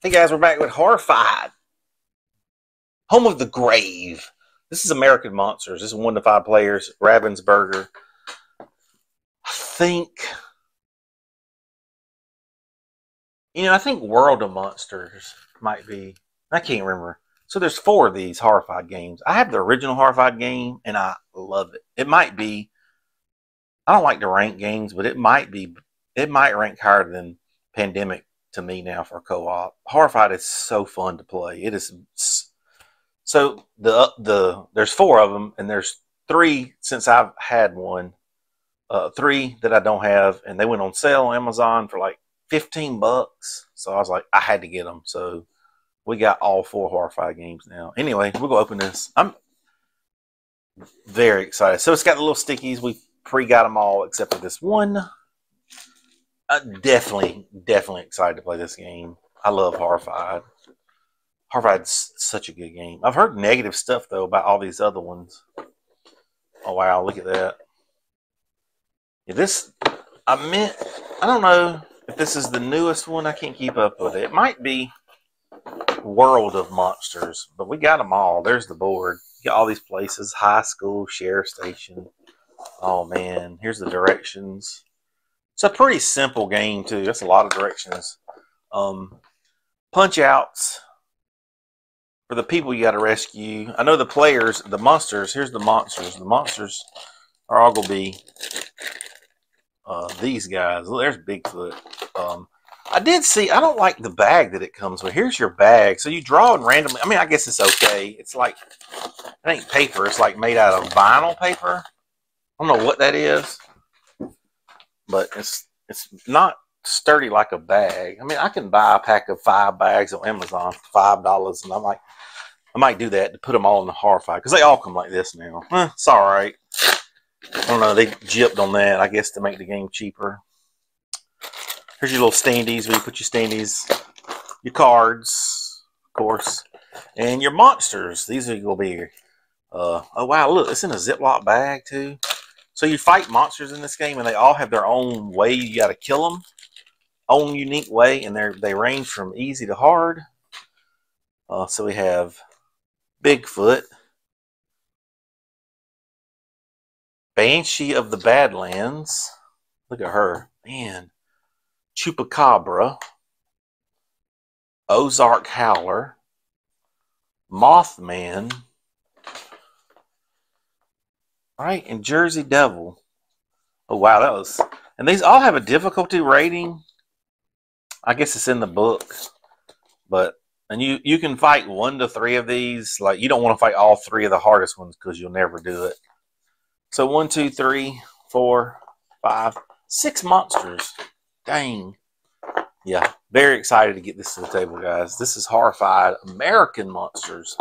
Hey guys, we're back with Horrified. Home of the Grave. This is American Monsters. This is one to five players. Ravensburger. I think. You know, I think World of Monsters might be. I can't remember. So there's four of these Horrified games. I have the original Horrified game, and I love it. It might be. I don't like to rank games, but it might be. It might rank higher than Pandemic to me now for co-op. Horrified is so fun to play. It is so the the there's four of them, and there's three since I've had one. Uh, three that I don't have, and they went on sale on Amazon for like fifteen bucks. So I was like, I had to get them. So we got all four Horrified games now. Anyway, we'll go open this. I'm very excited. So it's got the little stickies. We pre got them all except for this one. Uh, definitely, definitely excited to play this game. I love Horrified. Horrified's such a good game. I've heard negative stuff though about all these other ones. Oh wow, look at that. Yeah, this I meant I don't know if this is the newest one. I can't keep up with it. It might be World of Monsters, but we got them all. There's the board. You got all these places: high school, sheriff station. Oh man, here's the directions. It's a pretty simple game too. That's a lot of directions. Um, punch outs for the people you got to rescue. I know the players, the monsters. Here's the monsters. The monsters are all gonna be uh, these guys. There's Bigfoot. Um, I did see. I don't like the bag that it comes with. Here's your bag. So you draw it randomly. I mean, I guess it's okay. It's like it ain't paper. It's like made out of vinyl paper. I don't know what that is but it's it's not sturdy like a bag. I mean, I can buy a pack of five bags on Amazon five dollars, and I'm like, I might do that to put them all in the horrified because they all come like this now. Eh, it's all right. I don't know. They gypped on that, I guess, to make the game cheaper. Here's your little standees where you put your standees, your cards, of course, and your monsters. These are going to be. Uh, oh wow! Look, it's in a Ziploc bag too. So you fight monsters in this game, and they all have their own way you got to kill them, own unique way, and they they range from easy to hard. Uh, so we have Bigfoot, Banshee of the Badlands. Look at her, man. Chupacabra, Ozark Howler, Mothman. Right, and Jersey Devil. Oh wow, that was and these all have a difficulty rating. I guess it's in the book. But and you you can fight one to three of these. Like you don't want to fight all three of the hardest ones because you'll never do it. So one, two, three, four, five, six monsters. Dang. Yeah, very excited to get this to the table, guys. This is horrified American monsters.